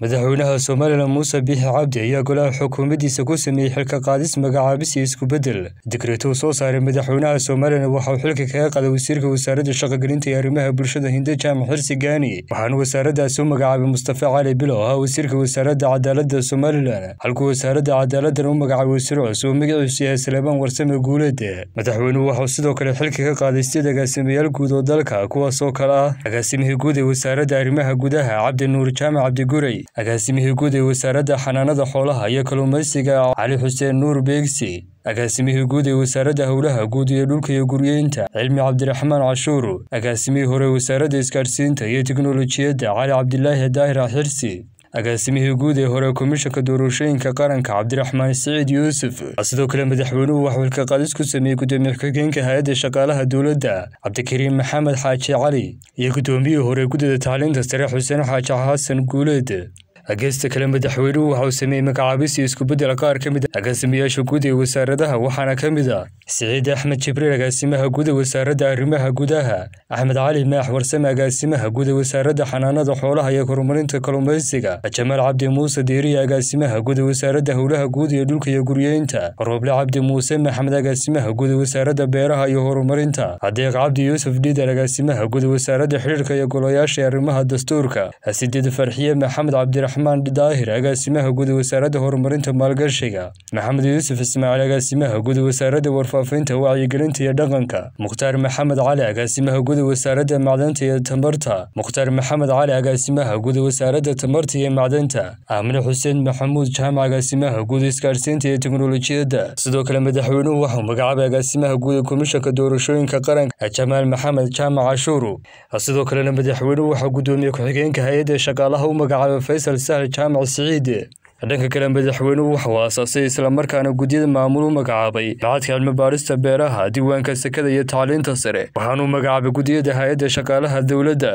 madaxweynaha somalilan muuse biixi cabdi ayaa golaha xukuumaddiisa ku sameeyey xilka qaadis magacaabis iyo isku-beddel digreetou soo saaray madaxweynaha somalilan waxa uu xilka kaga qaaday wasiirka wasaaradda shaqogelinta iyo arrimaha bulshada hinde jaamac xirsi gaani waxaana wasaaraddaasi u magacaabay mustafa cali bilo oo ahaa wasiirka wasaaradda cadaaladda somalilan halkuu wasaaradda cadaaladdan u magacaabay wasiir cusub magaciisu yahay saleebaan warsame guuleed madaxweynuhu waxauu sidoo kale xilka ka qaaday sideed agaasimayaal guud oo dalka kuwaasoo kale ah agaasimihii guud ee wasaaradda arrimaha gudaha cabdi nuur jaamac cabdigurey agaasimihii guud ee wasaaradda xanaanada xoolaha iyo kalluumaysiga cali xuseen nuur beegsi. Agaasimihii guud ee wasaaradda howlaha guud iyo dhulka iyo guryeynta cilmi cabdiraxmaan cashuur. Agaasimihii hore wasaaradda isgaadhsiinta iyo teknolojiyadda cali cabdilaahi daahir xirsi. Agaasimihii guud ee hore komishanka doorashooyinka qaranka cabdiraxmaan siciid yuusuf. Sidoo kale madaxweynuhu waxuu xilka qaadis ku sameeyey gudoomiye ku-xigeenka hay'adda shaqaalaha dowladda cabdikariim maxamed xaaji cali iyo gudoomiyihii hore guddida tacliinta sare xuseen xaaji xasan guuleed geesta kale madaxweynuhu waxa uu sameeyey magacaabis iyo isku-beddel qaar ka mid a agaasimayaasha guud ee wasaaradaha waxaana ka mid ah siciid axmed jibriil agaasimaha guud ee wasaaradda arrimaha gudaha axmed cali maax warsame agaasimaha guud ee wasaaradda xanaanada xoolaha iyo horumarinta kalluumaysiga jamaal cabdi muuse diiriya agaasimaha guud ee wasaaradda howlaha guud iyo dhulka iyo guryeynta rooble cabdi muuse maxamed agaasimaha guud ee wasaaradda beeraha iyo horumarinta adeeq cabdi yuusuf dhiidar agaasimaha guud ee wasaaradda xiriirka iyo golayaasha arrimaha dastuurka sideed farxiye maxamed cabdiraxmaan daahir agaasimaha guud ee wasaaradda horumarinta maalgashiga maxamed yuusuf ismaaciil agaasimaha guud ee warfaafinta wacyigelinta iyo dhaqanka. Mukhtaar maxamed cali agaasimaha guud ee wasaaradda macdanta iyo tamarta. Mukhtaar maxamed cali agaasimaha guud ee wasaaradda tamarta iyo macdanta. Aamine xuseen maxamuud jaamac agaasimaha guud isgaadhsiinta iyo teknolojiyadda. Sidoo kale madaxweynuhu waxau magacaabay agaasimaha guud ee komishanka doorashooyinka qaranka jamaal maxamed jaamac cashuuru sidoo kalena madaxweynuhu waxaa gudoomiye ku-xigeenka hay'adda shaqaalaha u magacaabay faysal sahl jaamac siciid dhanka kale madaxweynuhu waxuu aasaasay islamarkaana gudyada maamul u magacaabay. Macadka cilmibaarista beeraha diiwaanka sekada iyo tacliinta sare waxaanuu magacaabay gudiyada hay'adda shaqaalaha dowladda